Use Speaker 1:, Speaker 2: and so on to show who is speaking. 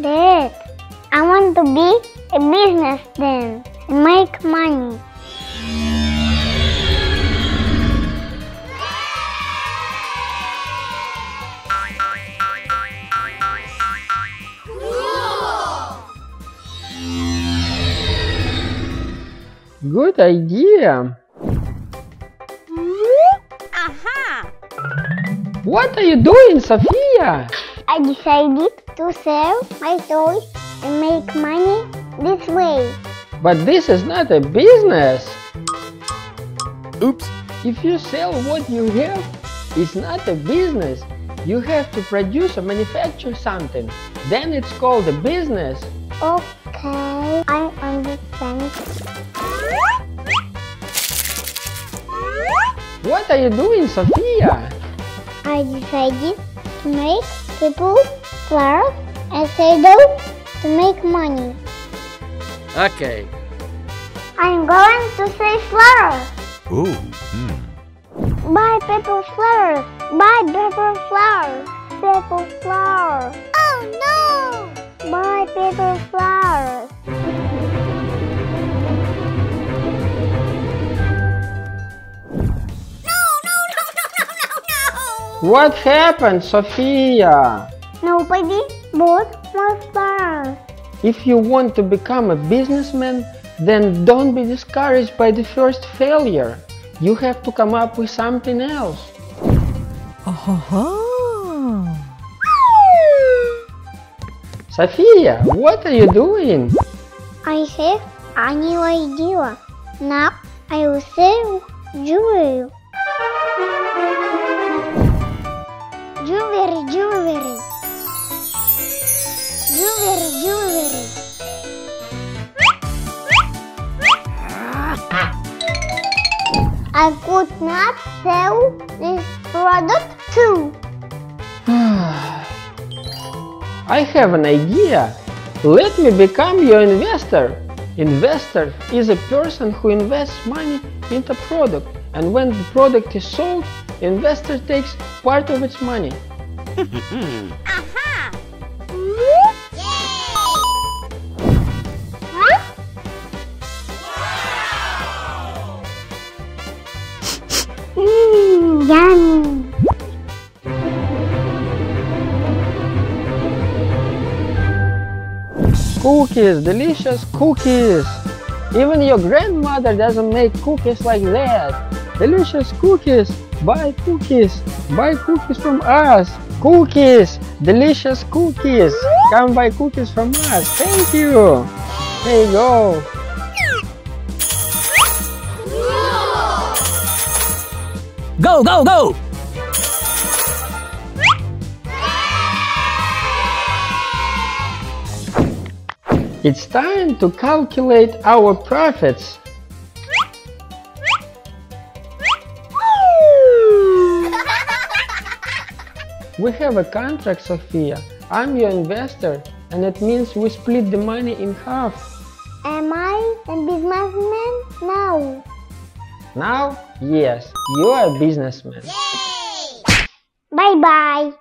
Speaker 1: Dad, I want to be a businessman and make money.
Speaker 2: Good idea. What are you doing, Sofia?
Speaker 1: I decided to sell my toys and make money this way.
Speaker 2: But this is not a business.
Speaker 3: Oops.
Speaker 2: If you sell what you have, it's not a business. You have to produce or manufacture something. Then it's called a business.
Speaker 1: Okay, I understand.
Speaker 2: What are you doing, Sofia?
Speaker 1: I decided to make people flowers and sell them to make money.
Speaker 3: Okay.
Speaker 1: I'm going to say flowers.
Speaker 3: Ooh. Hmm.
Speaker 1: Buy paper flowers. Buy paper flowers.
Speaker 2: What happened, Sofia?
Speaker 1: Nobody bought more flowers.
Speaker 2: If you want to become a businessman, then don't be discouraged by the first failure. You have to come up with something else. Sofia, what are you doing?
Speaker 1: I have a new idea. Now I will sell jewelry. Jewelry, I could not sell this product too.
Speaker 2: I have an idea. Let me become your investor. Investor is a person who invests money into product and when the product is sold, investor takes part of its money.
Speaker 1: Ah,
Speaker 2: Cookies, delicious cookies. Even your grandmother doesn't make cookies like that. Delicious cookies. Buy cookies. Buy cookies from us. Cookies. Delicious cookies. Come buy cookies from us. Thank you. There you go.
Speaker 3: Go, go, go!
Speaker 2: It's time to calculate our profits. We have a contract, Sofia. I'm your investor, and it means we split the money in half.
Speaker 1: Am I a businessman? No.
Speaker 2: Now, yes, you are a businessman.
Speaker 1: Bye bye.